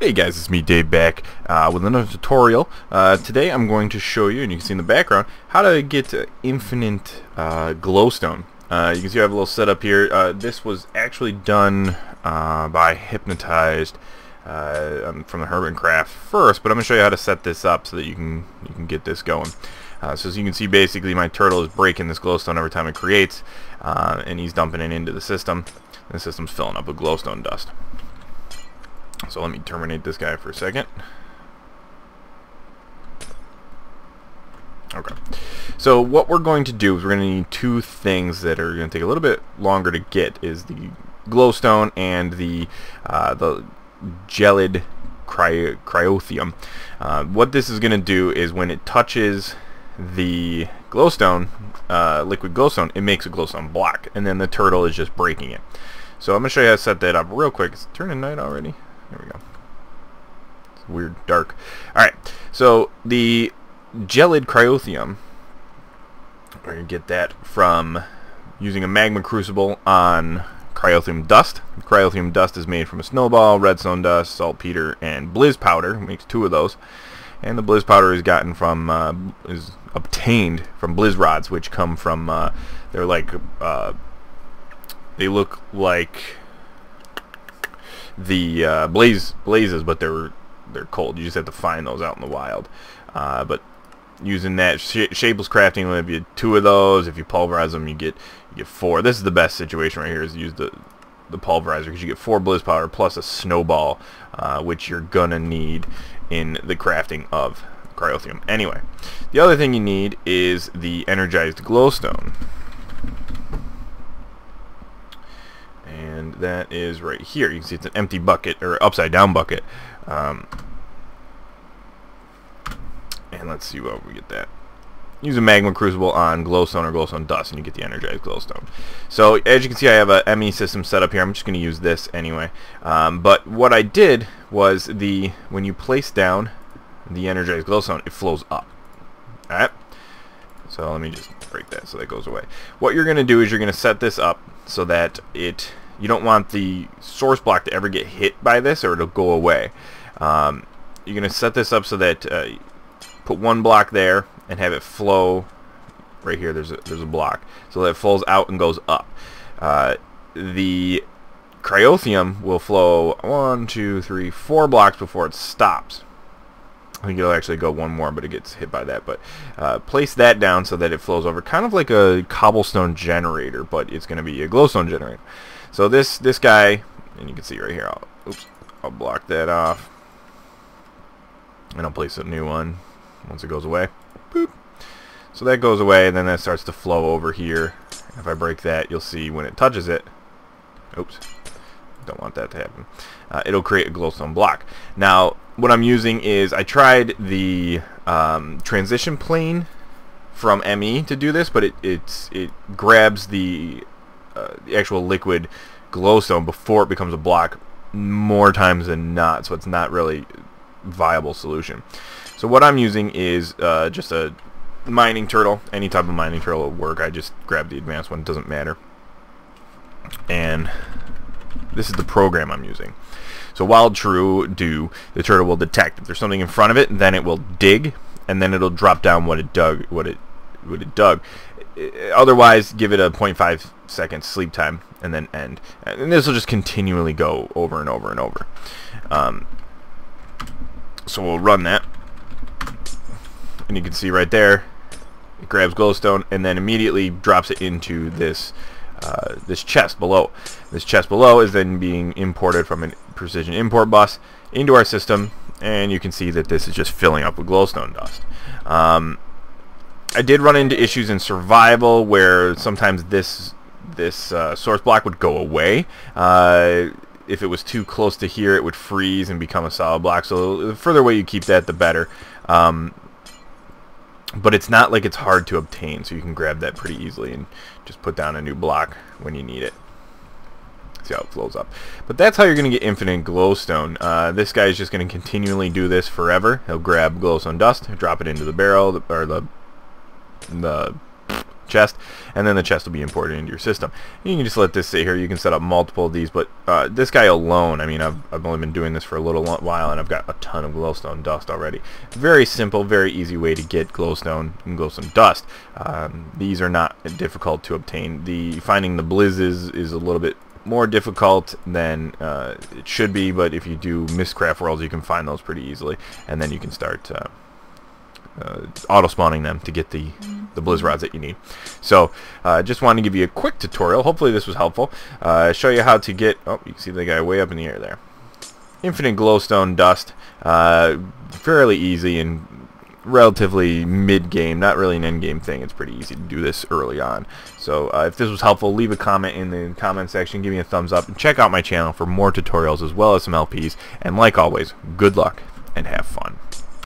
Hey guys, it's me Dave back uh, with another tutorial. Uh, today I'm going to show you, and you can see in the background, how to get uh, infinite uh, glowstone. Uh, you can see I have a little setup here. Uh, this was actually done by Hypnotizd um, from the Hermit Craft first, but I'm going to show you how to set this up so that you can you can get this going. so as you can see, basically my turtle is breaking this glowstone every time it creates, and he's dumping it into the system. The system's filling up with glowstone dust. So let me terminate this guy for a second. Okay. So what we're going to do is we're going to need two things that are going to take a little bit longer to get is the glowstone and the uh, the gelid cry cryotheum. Uh, what this is going to do is when it touches the glowstone, uh, liquid glowstone, it makes a glowstone block, and then the turtle is just breaking it. So I'm going to show you how to set that up real quick. It's turning night already. There we go. It's weird dark. Alright, so the gelid cryotheum, we're going to get that from using a magma crucible on cryotheum dust. Cryotheum dust is made from a snowball, redstone dust, saltpeter, and blizz powder. Makes two of those. And the blizz powder is gotten from, uh, is obtained from blizz rods, which come from, uh, they're like, uh, they look like the uh, blaze blazes, but they're they're cold. You just have to find those out in the wild. Uh, but using that sh shapeless crafting, you two of those, if you pulverize them, you get you get four. This is the best situation right here. Is use the the pulverizer because you get four blizz powder plus a snowball, uh, which you're gonna need in the crafting of cryotheum. Anyway, the other thing you need is the energized glowstone. and that is right here. You can see it's an empty bucket, or upside down bucket. Um, and let's see what we get that. Use a magma crucible on glowstone or glowstone dust and you get the energized glowstone. So as you can see I have a ME system set up here. I'm just going to use this anyway. Um, but what I did was the when you place down the energized glowstone it flows up. Alright? So let me just break that so that goes away. What you're going to do is you're going to set this up so that it you don't want the source block to ever get hit by this or it'll go away. Um, you're going to set this up so that uh, put one block there and have it flow right here there's a, there's a block so that it flows out and goes up. Uh, the cryotheum will flow one, two, three, four blocks before it stops. I think it'll actually go one more, but it gets hit by that. But uh, place that down so that it flows over, kind of like a cobblestone generator, but it's going to be a glowstone generator. So this this guy, and you can see right here. I'll, oops, I'll block that off, and I'll place a new one once it goes away. Boop. So that goes away, and then that starts to flow over here. If I break that, you'll see when it touches it. Oops, don't want that to happen. Uh, it'll create a glowstone block. Now, what I'm using is I tried the um, transition plane from ME to do this, but it it grabs the, uh, the actual liquid glowstone before it becomes a block more times than not, so it's not really viable solution. So what I'm using is uh, just a mining turtle. Any type of mining turtle will work. I just grab the advanced one. doesn't matter. And this is the program I'm using. So while true do, the turtle will detect if there's something in front of it, then it will dig, and then it'll drop down what it dug, what it, what it dug. Otherwise, give it a 0.5 seconds sleep time, and then end. And this will just continually go over and over and over. Um, so we'll run that, and you can see right there, it grabs glowstone, and then immediately drops it into this uh, this chest below. This chest below is then being imported from a precision import bus into our system and you can see that this is just filling up with glowstone dust. Um, I did run into issues in survival where sometimes this this uh, source block would go away. Uh, if it was too close to here, it would freeze and become a solid block. So the further away you keep that, the better. Um, but it's not like it's hard to obtain so you can grab that pretty easily and just put down a new block when you need it. See how it flows up. But that's how you're gonna get infinite glowstone. Uh, this guy is just gonna continually do this forever. He'll grab glowstone dust drop it into the barrel or the the chest, and then the chest will be imported into your system. You can just let this sit here. You can set up multiple of these, but uh, this guy alone, I mean, I've, I've only been doing this for a little while, and I've got a ton of glowstone dust already. Very simple, very easy way to get glowstone and glowstone dust. Um, these are not difficult to obtain. The Finding the blizzes is a little bit more difficult than uh, it should be, but if you do Mystcraft Worlds, you can find those pretty easily, and then you can start uh, uh, auto-spawning them to get the, the Blizz Rods that you need. So, uh, just wanted to give you a quick tutorial. Hopefully this was helpful. Uh, show you how to get... Oh, you can see the guy way up in the air there. Infinite Glowstone Dust. Uh, fairly easy and relatively mid-game, not really an end-game thing. It's pretty easy to do this early on. So uh, if this was helpful, leave a comment in the comment section, give me a thumbs up, and check out my channel for more tutorials as well as some LPs. And like always, good luck and have fun.